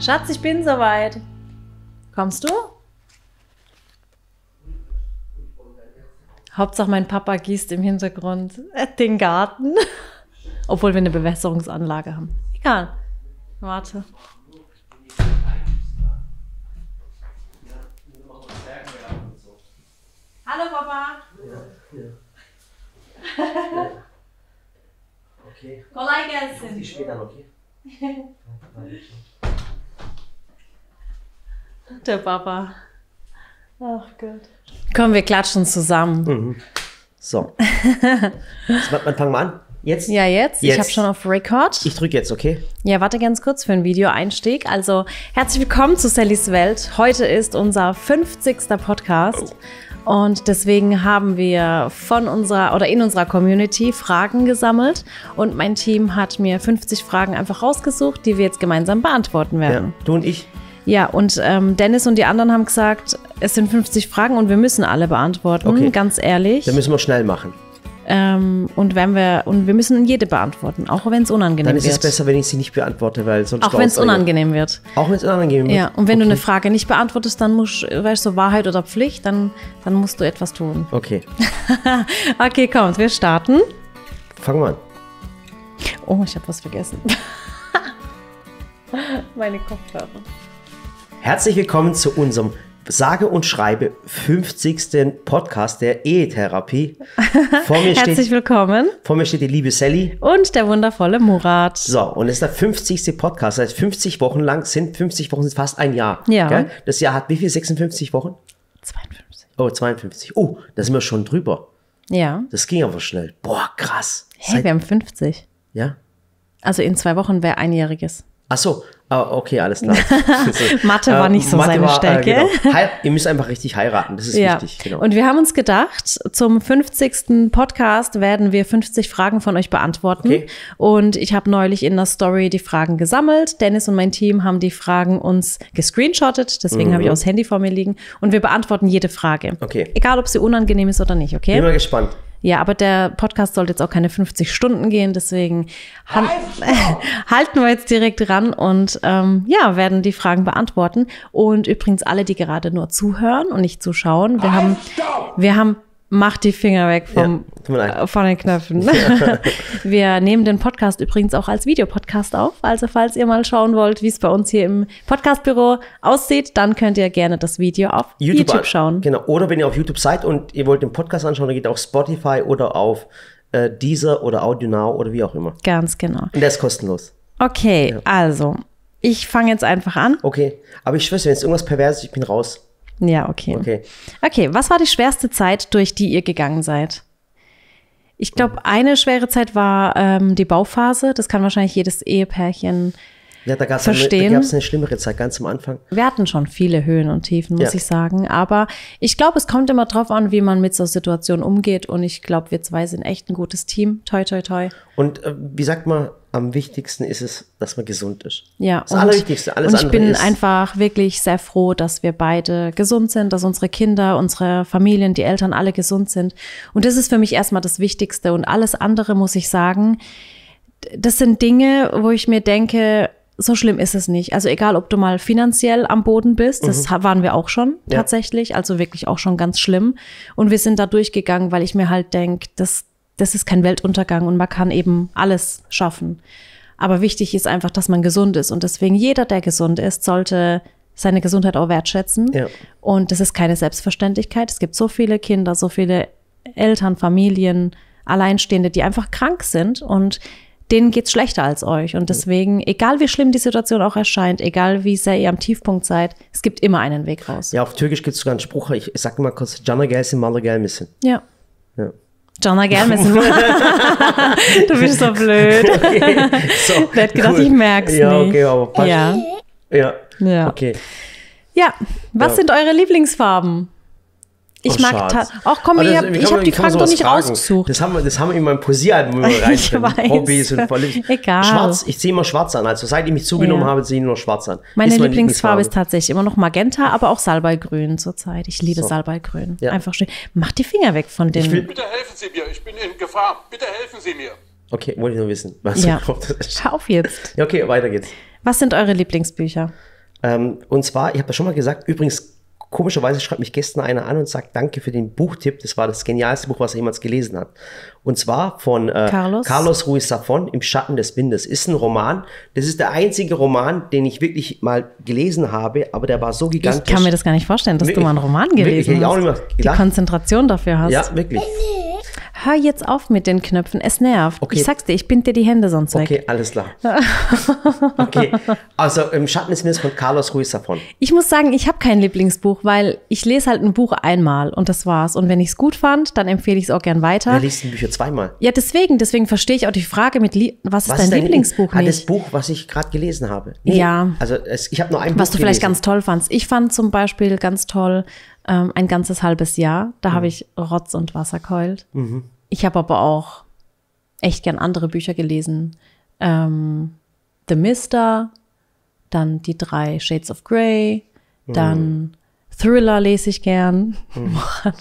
Schatz, ich bin soweit. Kommst du? Hauptsache mein Papa gießt im Hintergrund den Garten. Obwohl wir eine Bewässerungsanlage haben. Egal. Warte. Hallo Papa. Okay. Kolay gelsin. Die später, okay? Der Papa. Ach Gott. Komm, wir klatschen zusammen. So. Jetzt, man fangen wir an. Jetzt? Ja, jetzt. Ich Jetzt. habe schon auf Record. Ich drücke jetzt, okay? Ja, warte ganz kurz für einen Videoeinstieg. Also, herzlich willkommen zu Sallys Welt. Heute ist unser 50. Podcast. Und deswegen haben wir von unserer oder in unserer Community Fragen gesammelt. Und mein Team hat mir 50 Fragen einfach rausgesucht, die wir jetzt gemeinsam beantworten Ja. werden. Du und ich? Ja, und ähm, Dennis und die anderen haben gesagt, es sind 50 Fragen und wir müssen alle beantworten, Okay. ganz ehrlich. Dann müssen wir schnell machen. Ähm, und wenn wir und wir müssen jede beantworten, auch wenn es unangenehm Dann ist wird. es besser, wenn ich sie nicht beantworte, weil sonst auch wenn es unangenehm wird. Auch wenn es unangenehm wird? Ja, und wenn du okay. eine Frage nicht beantwortest, dann musst du, weißt du, Wahrheit oder Pflicht, dann, dann musst du etwas tun. Okay, Okay, kommt, wir starten. fangen wir an. Oh, ich habe was vergessen. Meine Kopfhörer. Herzlich willkommen zu unserem sage und schreibe 50. Podcast der Ehetherapie. Vor mir, Herzlich steht, willkommen. vor mir steht die liebe Sally. Und der wundervolle Murat. So, und es ist der 50. Podcast. Das heißt, 50 Wochen lang sind 50 Wochen sind fast ein Jahr. Ja. Gell? Das Jahr hat wie viel? 56 Wochen? 52. Oh, 52. Oh, da sind wir schon drüber. Ja. Das ging aber schnell. Boah, krass. Hey, wir haben 50. ja? Also in zwei Wochen wäre einjähriges. Ach so, ah, okay, alles klar. Mathe war nicht so seine Stärke. Äh, genau. Hei- Ihr müsst einfach richtig heiraten, das ist Ja, wichtig. Genau. und wir haben uns gedacht, zum 50. Podcast werden wir 50 Fragen von euch beantworten. Okay. Und ich habe neulich in der Story die Fragen gesammelt. Dennis und mein Team haben die Fragen uns gescreenshottet, deswegen habe ich auch das Handy vor mir liegen. Und wir beantworten jede Frage. Mhm. Okay. Egal, ob sie unangenehm ist oder nicht, okay? Bin mal gespannt. Ja, aber der Podcast sollte jetzt auch keine 50 Stunden gehen, deswegen han- halten wir jetzt direkt ran und ähm, ja, werden die Fragen beantworten. Und übrigens alle, die gerade nur zuhören und nicht zuschauen, wir haben, wir haben, mach die Finger weg vom, Ja, äh, von den Knöpfen. wir nehmen den Podcast übrigens auch als Videopodcast auf. Also falls ihr mal schauen wollt, wie es bei uns hier im Podcastbüro aussieht, dann könnt ihr gerne das Video auf YouTube, an- schauen. Genau. Oder wenn ihr auf YouTube seid und ihr wollt den Podcast anschauen, dann geht auf Spotify oder auf äh, Deezer oder AudioNow oder wie auch immer. Ganz genau. Und der ist kostenlos. Okay, also, ich fange jetzt einfach an. Okay. Aber ich schwöre, wenn es irgendwas pervers ist, ich bin raus. Ja, okay. Okay. Okay, was war die schwerste Zeit, durch die ihr gegangen seid? Ich glaube, eine schwere Zeit war ähm, die Bauphase. Das kann wahrscheinlich jedes Ehepärchen. Ja, da gab es eine, schlimmere Zeit, ganz am Anfang. Wir hatten schon viele Höhen und Tiefen, muss Ja. ich sagen. Aber ich glaube, es kommt immer drauf an, wie man mit so Situationen umgeht. Und ich glaube, wir zwei sind echt ein gutes Team. Toi, toi, toi. Und äh, wie sagt man, am wichtigsten ist es, dass man gesund ist. Ja, Das Allerwichtigste. Alles und ich bin einfach wirklich sehr froh, dass wir beide gesund sind, dass unsere Kinder, unsere Familien, die Eltern alle gesund sind. Und das ist für mich erstmal das Wichtigste. Und alles andere muss ich sagen, das sind Dinge, wo ich mir denke, so schlimm ist es nicht. Also egal, ob du mal finanziell am Boden bist, das ha- waren wir auch schon Mhm. Ja. tatsächlich, also wirklich auch schon ganz schlimm. Und wir sind da durchgegangen, weil ich mir halt denke, das, das ist kein Weltuntergang und man kann eben alles schaffen. Aber wichtig ist einfach, dass man gesund ist. Und deswegen jeder, der gesund ist, sollte seine Gesundheit auch wertschätzen. Ja. Und das ist keine Selbstverständlichkeit. Es gibt so viele Kinder, so viele Eltern, Familien, Alleinstehende, die einfach krank sind und denen geht's schlechter als euch. Und deswegen, egal wie schlimm die Situation auch erscheint, egal wie sehr ihr am Tiefpunkt seid, es gibt immer einen Weg raus. ja, auf Türkisch gibt es sogar einen Spruch, ich, ich sag mal kurz, Can'a gelsin, Malı gelmesin. Ja. Ja. Jonna Gelmessen. du bist so blöd. Okay, so, Der hat gedacht, ich merk's Ja, nicht. okay, aber passt. Ja. Ja. Ja. Okay. ja, was Ja. sind eure Lieblingsfarben? Ich Oh, mag Ach komm, ich habe man- die Fragen doch nicht fragen? rausgesucht. Das haben wir, das haben wir in meinem rein. Ich weiß. Hobbys und voll. Egal. Schwarz, ich ziehe immer schwarz an. Also seit ich mich zugenommen Ja. habe, ziehe ich nur schwarz an. Meine Ist Lieblingsfarbe ist tatsächlich immer noch Magenta, aber auch Salbeigrün zurzeit. Ich liebe So. Salbeigrün. Ja. Einfach schön. Mach die Finger weg von den. will- Bitte helfen Sie mir, ich bin in Gefahr. Bitte helfen Sie mir. Okay, wollte ich nur wissen. Was Ja. Hör auf jetzt. Ja, okay, weiter geht's. Was sind eure Lieblingsbücher? Ähm, und zwar, ich habe das schon mal gesagt, übrigens, komischerweise schreibt mich gestern einer an und sagt, danke für den Buchtipp. Das war das genialste Buch, was er jemals gelesen hat. Und zwar von äh, Carlos? Carlos Ruiz Zafón, Im Schatten des Windes. Ist ein Roman. Das ist der einzige Roman, den ich wirklich mal gelesen habe, aber der war so gigantisch. Ich kann mir das gar nicht vorstellen, dass Wirklich? du mal einen Roman Wirklich? gelesen Hätte ich auch hast. nicht mehr Die. Konzentration dafür hast. Ja, wirklich. Hör jetzt auf mit den Knöpfen, es nervt. Okay. Ich sag's dir, ich bind dir die Hände sonst weg. Okay, alles klar. Okay, also Im Schatten des Windes von Carlos Ruiz Zafón. Ich muss sagen, ich habe kein Lieblingsbuch, weil ich lese halt ein Buch einmal und das war's. Und wenn ich es gut fand, dann empfehle ich es auch gern weiter. Wer liest die Bücher zweimal? Ja, deswegen, deswegen verstehe ich auch die Frage mit, was ist dein dein Lieblingsbuch Ah, das? Buch, was ich gerade gelesen habe. Ja. Also es, ich habe nur ein Was Buch du vielleicht gelesen. ganz toll fandst. Ich fand zum Beispiel ganz toll ähm, ein ganzes halbes Jahr. Da Mhm. habe ich Rotz und Wasser keult. Ich habe aber auch echt gern andere Bücher gelesen. Ähm, The Mister, dann die drei Shades of Grey, Mhm. dann Thriller lese ich gern.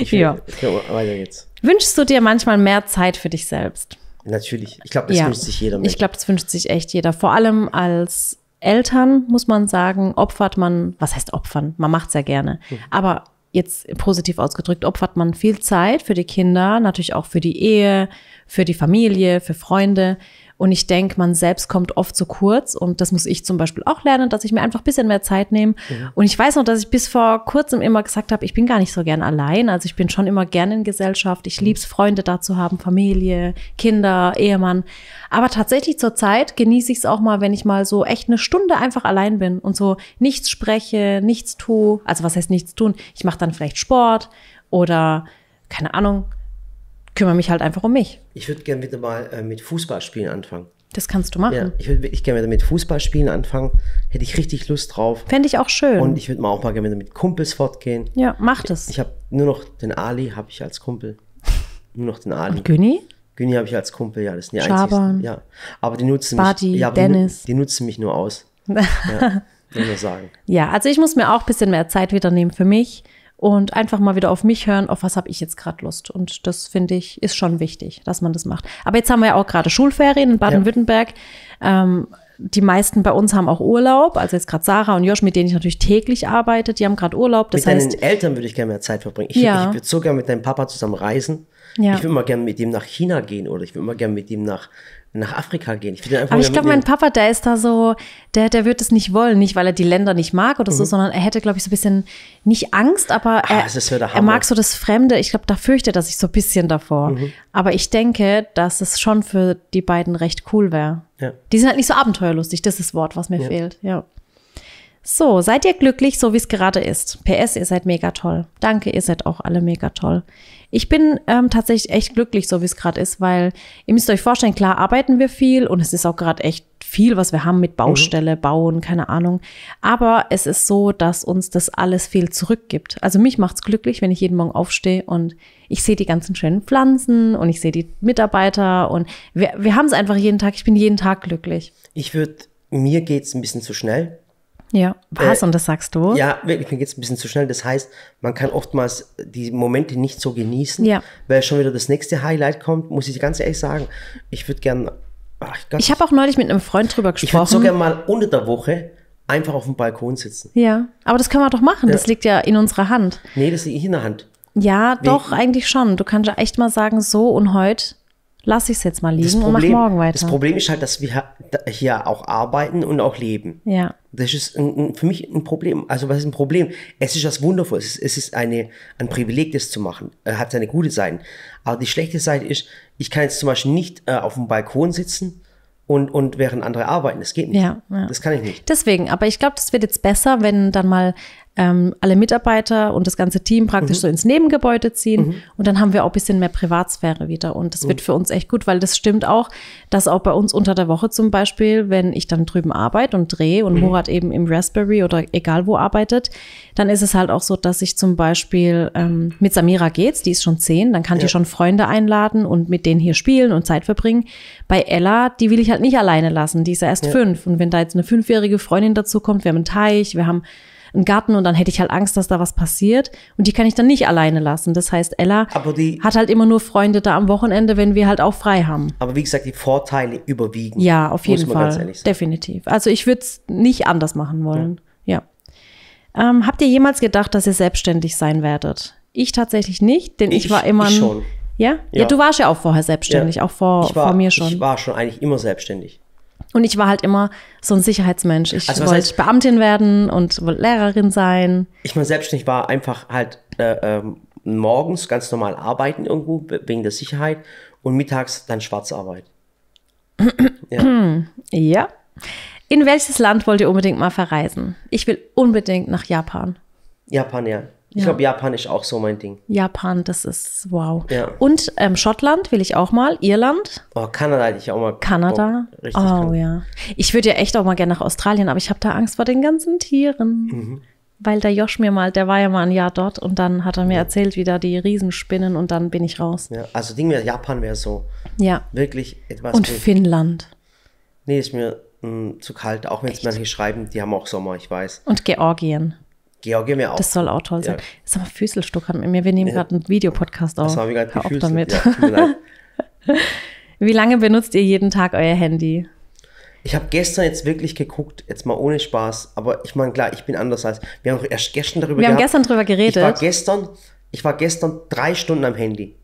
Ich will, ja. ja. Weiter jetzt. Wünschst du dir manchmal mehr Zeit für dich selbst? Natürlich. Ich glaube, das wünscht sich jeder Mensch. Ich glaube, das wünscht sich echt jeder. Vor allem als Eltern, muss man sagen, opfert man, was heißt opfern? Man macht es ja gerne. Hm. Aber jetzt positiv ausgedrückt, opfert man viel Zeit für die Kinder, natürlich auch für die Ehe, für die Familie, für Freunde. Und ich denke, man selbst kommt oft zu kurz. Und das muss ich zum Beispiel auch lernen, dass ich mir einfach ein bisschen mehr Zeit nehme. Und ich weiß noch, dass ich bis vor kurzem immer gesagt habe, ich bin gar nicht so gern allein. Also ich bin schon immer gern in Gesellschaft. Ich lieb's, Freunde da zu haben, Familie, Kinder, Ehemann. Aber tatsächlich zur Zeit genieße ich es auch mal, wenn ich mal so echt eine Stunde einfach allein bin und so nichts spreche, nichts tue. Also was heißt nichts tun? Ich mache dann vielleicht Sport oder keine Ahnung, kümmere mich halt einfach um mich. Ich würde gerne wieder mal äh, mit Fußballspielen anfangen. Das kannst du machen. Ja, ich würde wirklich gerne wieder mit Fußballspielen anfangen. Hätte ich richtig Lust drauf. Fände ich auch schön. Und ich würde mal auch mal gerne wieder mit Kumpels fortgehen. ja, mach das. Ich habe nur noch den Ali, habe ich als Kumpel. Nur noch den Ali. Günni? Güni habe ich als Kumpel, ja, das sind die Schaban. einzigen. Ja, aber die nutzen Badi, mich. Ja, aber die Dennis. Die, nutzen mich nur aus. Ja, nur sagen. Ja, also ich muss mir auch ein bisschen mehr Zeit wieder nehmen für mich und einfach mal wieder auf mich hören, auf was habe ich jetzt gerade Lust. Und das finde ich ist schon wichtig, dass man das macht. Aber jetzt haben wir ja auch gerade Schulferien in Baden-Württemberg. Ähm, die meisten bei uns haben auch Urlaub. Also jetzt gerade Sarah und Josh, mit denen ich natürlich täglich arbeite, die haben gerade Urlaub. Das mit heißt, deinen Eltern würde ich gerne mehr Zeit verbringen. Ich, Ja. ich würde so gerne mit deinem Papa zusammen reisen. Ja. Ich würde mal gerne mit ihm nach China gehen oder ich würde mal gerne mit ihm nach, nach Afrika gehen. Ich aber ich glaube, mein. Papa, der ist da so, der, der wird es nicht wollen, nicht weil er die Länder nicht mag oder so, sondern er hätte, glaube ich, so ein bisschen nicht Angst, aber er, Mhm. der er mag so das Fremde. Ich glaube, da fürchtet er sich so ein bisschen davor. Mhm. Aber ich denke, dass es schon für die beiden recht cool wäre. Ja. Die sind halt nicht so abenteuerlustig, das ist das Wort, was mir fehlt. Ja. So, seid ihr glücklich, so wie es gerade ist? PS, ihr seid mega toll. Danke, ihr seid auch alle mega toll. Ich bin ähm, tatsächlich echt glücklich, so wie es gerade ist, weil ihr müsst euch vorstellen, klar arbeiten wir viel und es ist auch gerade echt viel, was wir haben mit Baustelle, Bauen, keine Ahnung. Aber es ist so, dass uns das alles viel zurückgibt. Also mich macht's glücklich, wenn ich jeden Morgen aufstehe und ich sehe die ganzen schönen Pflanzen und ich sehe die Mitarbeiter und wir, wir haben es einfach jeden Tag. Ich bin jeden Tag glücklich. Ich würde, mir geht es ein bisschen zu schnell. Ja, was? Äh, und das sagst du? Ja, wirklich, mir geht es ein bisschen zu schnell. Das heißt, man kann oftmals die Momente nicht so genießen, Ja. weil schon wieder das nächste Highlight kommt, muss ich ganz ehrlich sagen. Ich würde gern, ach Gott, Ich habe auch neulich mit einem Freund drüber ich würde so gesprochen. gern mal unter der Woche einfach auf dem Balkon sitzen. ja, aber das können wir doch machen. Das liegt ja in unserer Hand. Nee, das liegt in der Hand. Ja, doch, eigentlich schon. Du kannst ja echt mal sagen, so und heute lasse ich es jetzt mal Das liegen und mach morgen weiter. das Problem ist halt, dass wir hier auch arbeiten und auch leben. ja, Das ist ein, für mich ein Problem. Also was ist ein Problem? Es ist was Wundervolles. Es ist, eine, ein Privileg, das zu machen. Hat seine gute Seiten. Aber die schlechte Seite ist, ich kann jetzt zum Beispiel nicht äh, auf dem Balkon sitzen und, und während andere arbeiten. Das geht nicht. Ja, ja. Das kann ich nicht. deswegen. Aber ich glaube, das wird jetzt besser, wenn dann mal ähm, alle Mitarbeiter und das ganze Team praktisch Mhm. so ins Nebengebäude ziehen. Und dann haben wir auch ein bisschen mehr Privatsphäre wieder. Und das Mhm. wird für uns echt gut, weil das stimmt auch, dass auch bei uns unter der Woche zum Beispiel, wenn ich dann drüben arbeite und drehe und Mhm. Murat eben im Raspberry oder egal wo arbeitet, dann ist es halt auch so, dass ich zum Beispiel ähm, mit Samira geht's, die ist schon zehn, dann kann die schon Freunde einladen und mit denen hier spielen und Zeit verbringen. Bei Ella, die will ich halt nicht alleine lassen, die ist ja erst fünf. Und wenn da jetzt eine fünfjährige Freundin dazu kommt, wir haben einen Teich, wir haben einen Garten und dann hätte ich halt Angst, dass da was passiert und die kann ich dann nicht alleine lassen. Das heißt, Ella hat halt immer nur Freunde da am Wochenende, wenn wir halt auch frei haben. Aber wie gesagt, die Vorteile überwiegen. Ja, auf jeden muss man ganz Fall. Definitiv. Also ich würde es nicht anders machen wollen. Ja. Ähm, habt ihr jemals gedacht, dass ihr selbstständig sein werdet? Ich tatsächlich nicht, denn ich, Ich- war immer ich schon. Ja? ja? Ja. du warst ja auch vorher selbstständig, Ja. auch vor, war, vor mir schon. Ich war schon eigentlich immer selbstständig. Und ich war halt immer so ein Sicherheitsmensch. Ich Also wollte heißt- Beamtin werden und wollte Lehrerin sein. Ich meine, selbstständig war einfach halt äh, ähm, morgens ganz normal arbeiten irgendwo we- wegen der Sicherheit und mittags dann Schwarzarbeit. ja. Ja. In welches Land wollt ihr unbedingt mal verreisen? Ich will unbedingt nach Japan. Japan, ja. Ich Ja. glaube, Japan ist auch so mein Ding. Japan, das ist wow. Ja. Und ähm, Schottland will ich auch mal. Irland, Oh, Kanada hätte ich auch mal. Kanada. Oh, richtig oh ja. Ich würde ja echt auch mal gerne nach Australien, aber ich habe da Angst vor den ganzen Tieren. Mhm. Weil der Josh mir mal, der war ja mal ein Jahr dort und dann hat er mir erzählt, wie da die Riesenspinnen und dann bin ich raus. Ja, also Ding wäre, Japan wäre so Ja. wirklich etwas. Und wo- Finnland. nee, ist mir mh, zu kalt, auch wenn es manche schreiben, die haben auch Sommer, ich weiß. Und Georgien. Georgien wäre auch. Das soll auch toll sein. Ja. Sag mal, Füßelstuck mit mir. Wir nehmen gerade einen Videopodcast auf. Das war mir gerade Hör auf damit. Ja, mir. Wie lange benutzt ihr jeden Tag euer Handy? Ich habe gestern jetzt wirklich geguckt, jetzt mal ohne Spaß, aber ich meine, klar, ich bin anders als. Wir haben erst gestern darüber Wir haben gehabt. gestern drüber Ich war geredet. gestern, ich war gestern drei Stunden am Handy.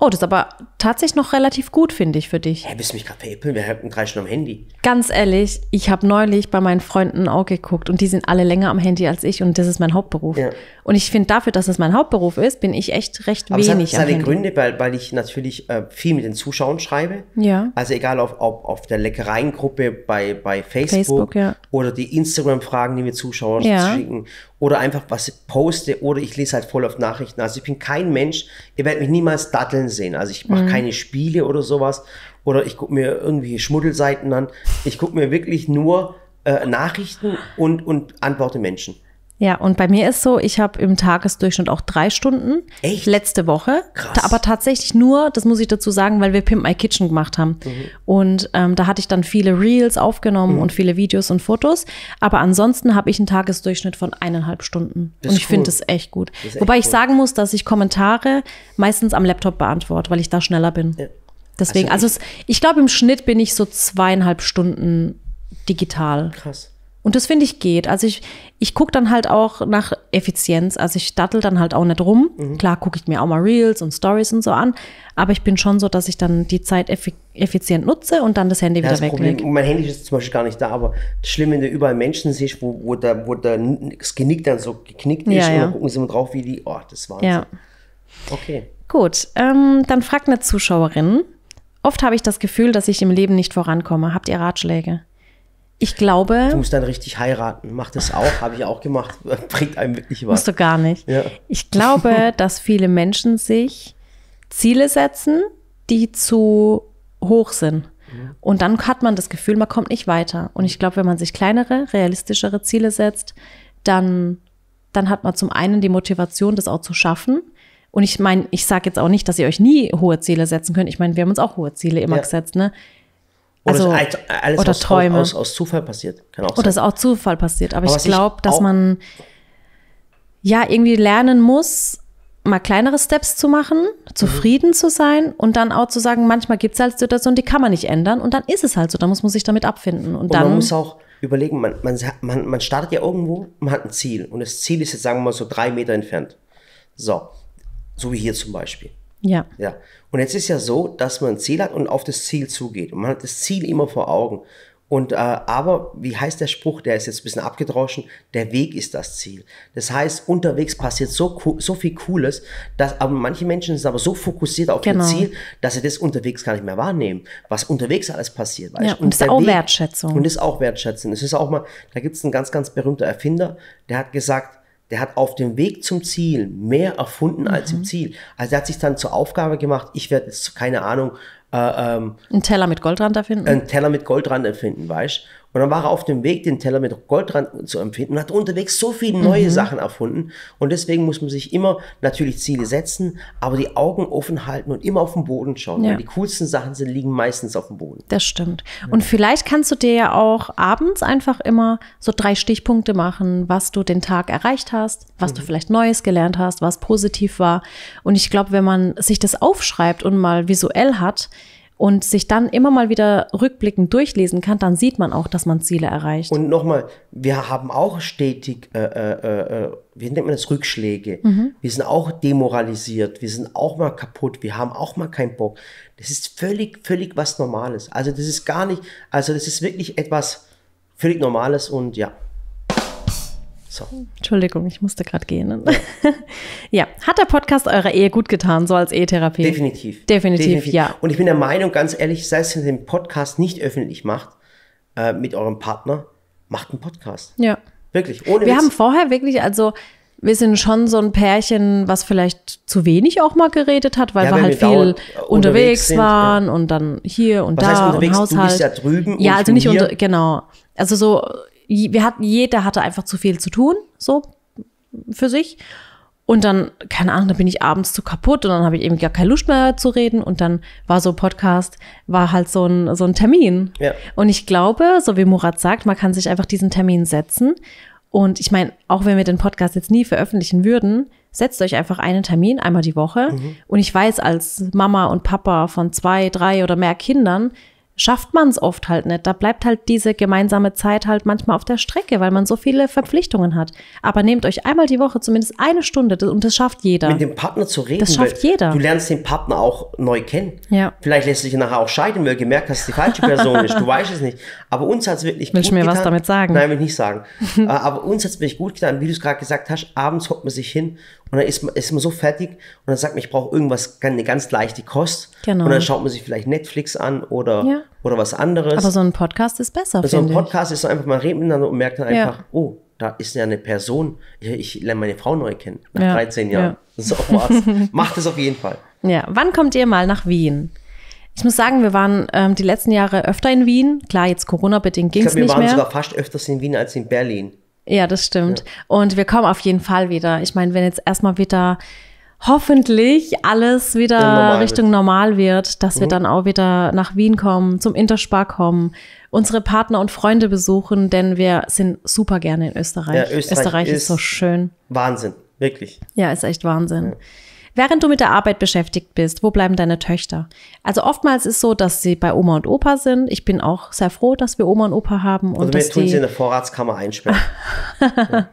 Oh, das ist aber tatsächlich noch relativ gut, finde ich, für dich. Hä, willst du mich gerade veräppeln? Wir hatten drei Stunden am Handy. Ganz ehrlich, ich habe neulich bei meinen Freunden auch geguckt und die sind alle länger am Handy als ich und das ist mein Hauptberuf. Ja. Und ich finde dafür, dass es mein Hauptberuf ist, bin ich echt recht Aber es hat wenig am seine Handy. Gründe, weil, weil ich natürlich äh, viel mit den Zuschauern schreibe. Ja. Also egal ob, ob auf der Leckereiengruppe bei, bei Facebook, Facebook, ja. oder die Instagram-Fragen, die mir Zuschauer Ja. schicken oder einfach was ich poste oder ich lese halt voll auf Nachrichten. Also ich bin kein Mensch, ihr werdet mich niemals datteln sehen. Also ich Mhm. mache keine Spiele oder sowas oder ich gucke mir irgendwie Schmuddelseiten an. Ich gucke mir wirklich nur äh, Nachrichten und, und antworte Menschen. Ja, und bei mir ist so, ich habe im Tagesdurchschnitt auch drei Stunden. Echt? Letzte Woche. Krass. Aber tatsächlich nur, das muss ich dazu sagen, weil wir Pimp My Kitchen gemacht haben. Mhm. Und ähm, da hatte ich dann viele Reels aufgenommen und viele Videos und Fotos. Aber ansonsten habe ich einen Tagesdurchschnitt von eineinhalb Stunden. Das und ich finde cool. das echt gut. echt Wobei ich cool. sagen muss, dass ich Kommentare meistens am Laptop beantworte, weil ich da schneller bin. Ja. Deswegen, Also also, ich glaube, im Schnitt bin ich so zweieinhalb Stunden digital. Krass. Und das finde ich geht. Also ich, ich gucke dann halt auch nach Effizienz. Also ich dattel dann halt auch nicht rum. Mhm. Klar gucke ich mir auch mal Reels und Stories und so an. Aber ich bin schon so, dass ich dann die Zeit effi effizient nutze und dann das Handy Ja, wieder weglege. Mein Handy ist zum Beispiel gar nicht da, aber das Schlimme, wenn du überall Menschen siehst, wo, wo, der, wo der, das Genick dann so geknickt ist Ja, und ja. dann gucken sie mal drauf, wie die, oh, das war Ja. Okay. Gut, ähm, dann fragt eine Zuschauerin. Oft habe ich das Gefühl, dass ich im Leben nicht vorankomme. Habt ihr Ratschläge? Ich Du glaube, musst dann richtig heiraten. Mach das auch, habe ich auch gemacht. Bringt einem wirklich was. musst du gar nicht. Ja. Ich glaube, dass viele Menschen sich Ziele setzen, die zu hoch sind. Und dann hat man das Gefühl, man kommt nicht weiter. Und ich glaube, wenn man sich kleinere, realistischere Ziele setzt, dann, dann hat man zum einen die Motivation, das auch zu schaffen. Und ich meine, ich sage jetzt auch nicht, dass ihr euch nie hohe Ziele setzen könnt. Ich meine, wir haben uns auch hohe Ziele immer Ja. gesetzt, ne? Oder also- es- alles oder aus, Träume. Aus, aus Zufall passiert. Kann auch Oder sein. ist auch Zufall passiert. Aber, Aber ich glaube, dass man ja irgendwie lernen muss, mal kleinere Steps zu machen, zufrieden zu sein und dann auch zu sagen, manchmal gibt es halt Situationen, die kann man nicht ändern und dann ist es halt so, dann muss man sich damit abfinden. Und, Und dann man muss auch überlegen, man, man, man, man startet ja irgendwo, man hat ein Ziel. Und das Ziel ist jetzt, sagen wir mal, so drei Meter entfernt. So. So wie hier zum Beispiel. Ja. Ja. Und jetzt ist ja so, dass man ein Ziel hat und auf das Ziel zugeht. Und man hat das Ziel immer vor Augen. Und äh, aber, wie heißt der Spruch, der ist jetzt ein bisschen abgedroschen, der Weg ist das Ziel. Das heißt, unterwegs passiert so, so viel Cooles, dass aber manche Menschen sind aber so fokussiert auf Genau. ihr Ziel, dass sie das unterwegs gar nicht mehr wahrnehmen, was unterwegs alles passiert. weißt Ja, du? und das ist auch Wertschätzung. Und das ist auch Wertschätzung. Es ist auch mal, da gibt es einen ganz, ganz berühmter Erfinder, der hat gesagt, der hat auf dem Weg zum Ziel mehr erfunden als Mhm. im Ziel. Also der hat sich dann zur Aufgabe gemacht, ich werde jetzt, keine Ahnung, äh, ähm, Einen Teller mit Goldrand erfinden. einen Teller mit Gold dran erfinden, weißt Und dann war er auf dem Weg, den Teller mit Gold dran zu empfinden und hat unterwegs so viele neue Mhm. Sachen erfunden. Und deswegen muss man sich immer natürlich Ziele setzen, aber die Augen offen halten und immer auf den Boden schauen. Ja. Weil die coolsten Sachen sind, liegen meistens auf dem Boden. Das stimmt. Und vielleicht kannst du dir ja auch abends einfach immer so drei Stichpunkte machen, was du den Tag erreicht hast, was du vielleicht Neues gelernt hast, was positiv war. Und ich glaube, wenn man sich das aufschreibt und mal visuell hat und sich dann immer mal wieder rückblickend durchlesen kann, dann sieht man auch, dass man Ziele erreicht. Und nochmal, wir haben auch stetig, äh, äh, äh, wie nennt man das, Rückschläge. Mhm. Wir sind auch demoralisiert, wir sind auch mal kaputt, wir haben auch mal keinen Bock. Das ist völlig, völlig was Normales. Also das ist gar nicht, also das ist wirklich etwas völlig Normales und ja. So. Entschuldigung, ich musste gerade gehen. ja, hat der Podcast eurer Ehe gut getan, so als Ehetherapie? Definitiv. Definitiv, ja. Und ich bin der Meinung, ganz ehrlich, selbst wenn ihr den Podcast nicht öffentlich macht, äh, mit eurem Partner, macht einen Podcast. Ja. Wirklich, ohne Wir Witz. haben vorher wirklich, also wir sind schon so ein Pärchen, was vielleicht zu wenig auch mal geredet hat, weil Ja, wir halt wir viel dauernd, unterwegs, äh, unterwegs sind, waren und dann hier und Was da heißt unterwegs? und Du Haushalt. bist ja drüben Ja, also nicht unter, genau. Also so, wir hatten, jeder hatte einfach zu viel zu tun, so für sich. Und dann, keine Ahnung, da bin ich abends zu kaputt und dann habe ich eben gar keine Lust mehr zu reden. Und dann war so Podcast, war halt so ein, so ein Termin. Ja. Und ich glaube, so wie Murat sagt, man kann sich einfach diesen Termin setzen. Und ich meine, auch wenn wir den Podcast jetzt nie veröffentlichen würden, setzt euch einfach einen Termin, einmal die Woche. Und ich weiß, als Mama und Papa von zwei, drei oder mehr Kindern, schafft man es oft halt nicht. Da bleibt halt diese gemeinsame Zeit halt manchmal auf der Strecke, weil man so viele Verpflichtungen hat. Aber nehmt euch einmal die Woche zumindest eine Stunde und das schafft jeder. mit dem Partner zu reden. Das schafft jeder. Du lernst den Partner auch neu kennen. Ja. Vielleicht lässt du dich nachher auch scheiden, weil du gemerkt hast, dass die falsche Person ist. Du weißt es nicht. Aber uns hat es wirklich Willst gut du mir getan. was damit sagen? Nein, will ich nicht sagen. Äh, Aber uns hat es wirklich gut getan, wie du es gerade gesagt hast. Abends hockt man sich hin und dann ist man, ist man so fertig und dann sagt man, ich brauche irgendwas, eine ganz leichte Kost. Genau. Und dann schaut man sich vielleicht Netflix an oder, Ja. oder was anderes. Aber so ein Podcast ist besser, So ein finde ich. Podcast ist so einfach, man redet miteinander und merkt dann Ja. einfach, oh, da ist ja eine Person, ich, ich lerne meine Frau neu kennen, nach Ja, 13 Jahren. So war's. Macht es auf jeden Fall. Ja, wann kommt ihr mal nach Wien? Ich muss sagen, wir waren ähm, die letzten Jahre öfter in Wien. Klar, jetzt Corona-bedingt ging Ich es glaube, wir nicht waren mehr. sogar fast öfters in Wien als in Berlin. Ja, das stimmt. Und wir kommen auf jeden Fall wieder. Ich meine, wenn jetzt erstmal wieder hoffentlich alles wieder Ja, normal Richtung wird. normal wird, dass wir dann auch wieder nach Wien kommen, zum Interspar kommen, unsere Partner und Freunde besuchen, denn wir sind super gerne in Österreich. Ja, Österreich ist, ist- so schön. Wahnsinn, wirklich. Ja, ist echt Wahnsinn. Während du mit der Arbeit beschäftigt bist, wo bleiben deine Töchter? Also oftmals ist so, dass sie bei Oma und Opa sind. Ich bin auch sehr froh, dass wir Oma und Opa haben und Also wir tun sie in der Vorratskammer einsperren.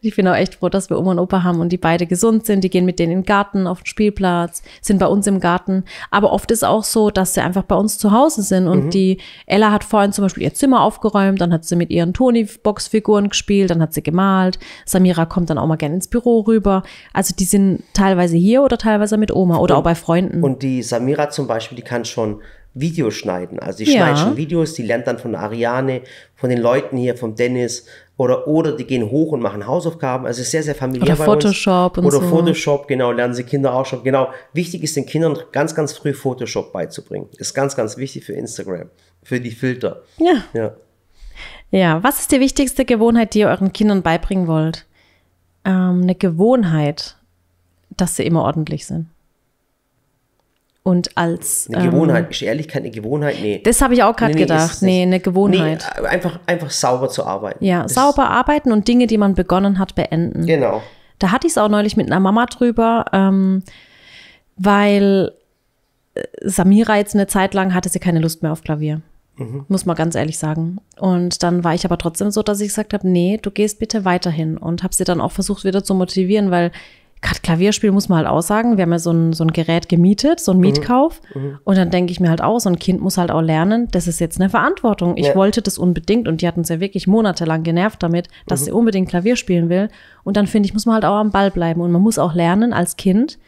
ich bin auch echt froh, dass wir Oma und Opa haben und die beide gesund sind. Die gehen mit denen in den Garten, auf den Spielplatz, sind bei uns im Garten. Aber oft ist auch so, dass sie einfach bei uns zu Hause sind und die Ella hat vorhin zum Beispiel ihr Zimmer aufgeräumt, dann hat sie mit ihren Tony-Box-Figuren gespielt, dann hat sie gemalt. Samira kommt dann auch mal gerne ins Büro rüber. Also die sind teilweise hier oder teilweise mit Oma oder auch bei Freunden. Und die Samira zum Beispiel, die kann schon Videos schneiden. Also die Ja. schneidet schon Videos, die lernt dann von der Ariane, von den Leuten hier, vom Dennis oder oder die gehen hoch und machen Hausaufgaben. Also es ist sehr, sehr familiär Oder Photoshop und. Oder so. Photoshop, genau, lernen sie Kinder auch schon. Genau, wichtig ist den Kindern ganz, ganz früh Photoshop beizubringen. Ist ganz, ganz wichtig für Instagram, für die Filter. Ja. Ja. Ja, was ist die wichtigste Gewohnheit, die ihr euren Kindern beibringen wollt? Ähm, eine Gewohnheit, dass sie immer ordentlich sind. Und als Eine ähm, Gewohnheit. Ist Ehrlichkeit eine Gewohnheit? Nee. Das habe ich auch gerade Nee, nee, gedacht. Nee, eine Gewohnheit. Nee, einfach, einfach sauber zu arbeiten. ja, Das- sauber arbeiten und Dinge, die man begonnen hat, beenden. Genau. Da hatte ich es auch neulich mit einer Mama drüber, ähm, weil äh, Samira jetzt eine Zeit lang hatte sie keine Lust mehr auf Klavier. Muss man ganz ehrlich sagen. Und dann war ich aber trotzdem so, dass ich gesagt habe, nee, du gehst bitte weiterhin. Und habe sie dann auch versucht wieder zu motivieren, weil gerade Klavierspiel muss man halt auch sagen, wir haben ja so ein, so ein Gerät gemietet, so ein Mietkauf. Und dann denke ich mir halt auch, so ein Kind muss halt auch lernen, das ist jetzt eine Verantwortung. Ich Ja. wollte das unbedingt und die hatten uns ja wirklich monatelang genervt damit, dass sie unbedingt Klavier spielen will. Und dann finde ich, muss man halt auch am Ball bleiben. Und man muss auch lernen als Kind,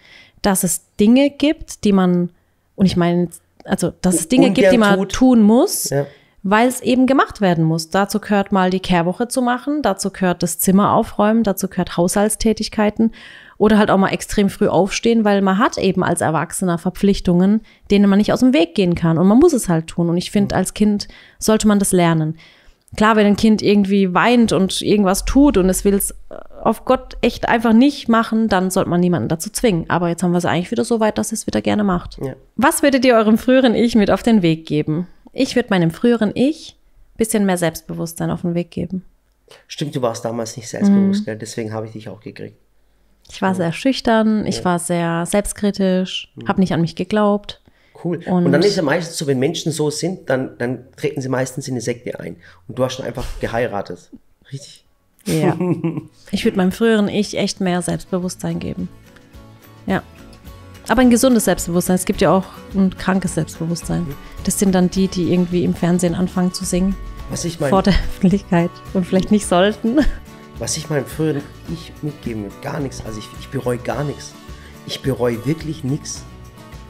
dass es Dinge gibt, die man, und ich meine, also, dass es Dinge gibt, die man tut. tun muss, Ja. weil es eben gemacht werden muss. Dazu gehört mal die Kehrwoche zu machen, dazu gehört das Zimmer aufräumen, dazu gehört Haushaltstätigkeiten oder halt auch mal extrem früh aufstehen, weil man hat eben als Erwachsener Verpflichtungen, denen man nicht aus dem Weg gehen kann und man muss es halt tun. Und ich finde, als Kind sollte man das lernen. Klar, wenn ein Kind irgendwie weint und irgendwas tut und es will es auf Gott echt einfach nicht machen, dann sollte man niemanden dazu zwingen. Aber jetzt haben wir es eigentlich wieder so weit, dass es wieder gerne macht. Ja. Was würdet ihr eurem früheren Ich mit auf den Weg geben? Ich würde meinem früheren Ich ein bisschen mehr Selbstbewusstsein auf den Weg geben. Stimmt, du warst damals nicht selbstbewusst, gell? deswegen habe ich dich auch gekriegt. Ich war sehr schüchtern, ich war sehr selbstkritisch, habe nicht an mich geglaubt. Cool. Und, Und- dann ist ja meistens so, wenn Menschen so sind, dann, dann treten sie meistens in eine Sekte ein. Und du hast schon einfach geheiratet. Richtig. Ja. Ich würde meinem früheren Ich echt mehr Selbstbewusstsein geben. Ja. Aber ein gesundes Selbstbewusstsein. Es gibt ja auch ein krankes Selbstbewusstsein. Das sind dann die, die irgendwie im Fernsehen anfangen zu singen. Was ich Vor mein, der Öffentlichkeit und vielleicht nicht sollten. Was ich meinem früheren Ich mitgeben will, gar nichts. Also ich, ich bereue gar nichts. Ich bereue wirklich nichts.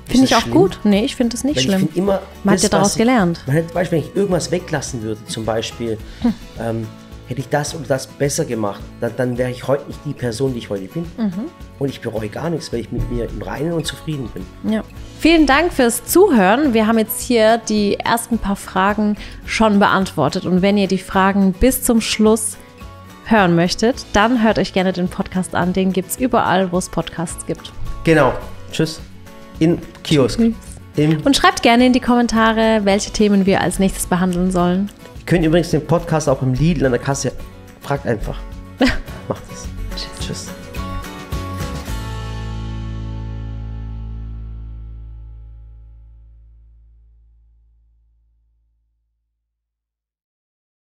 Finde ich auch schlimm? gut. Nee, ich finde das nicht Weil schlimm. immer. Man hat das, ja daraus ich- gelernt. Man hätte zum Beispiel, wenn ich irgendwas weglassen würde, zum Beispiel, Hm. ähm, hätte ich das oder das besser gemacht, dann, dann wäre ich heute nicht die Person, die ich heute bin. Mhm. Und ich bereue gar nichts, weil ich mit mir im Reinen und zufrieden bin. Ja. Vielen Dank fürs Zuhören. Wir haben jetzt hier die ersten paar Fragen schon beantwortet. Und wenn ihr die Fragen bis zum Schluss hören möchtet, dann hört euch gerne den Podcast an. Den gibt es überall, wo es Podcasts gibt. Genau. Tschüss. In Kiosk. Im, Und schreibt gerne in die Kommentare, welche Themen wir als nächstes behandeln sollen. ihr könnt übrigens den Podcast auch im Lidl an der Kasse. Fragt einfach. Macht es. Tschüss.